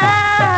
é.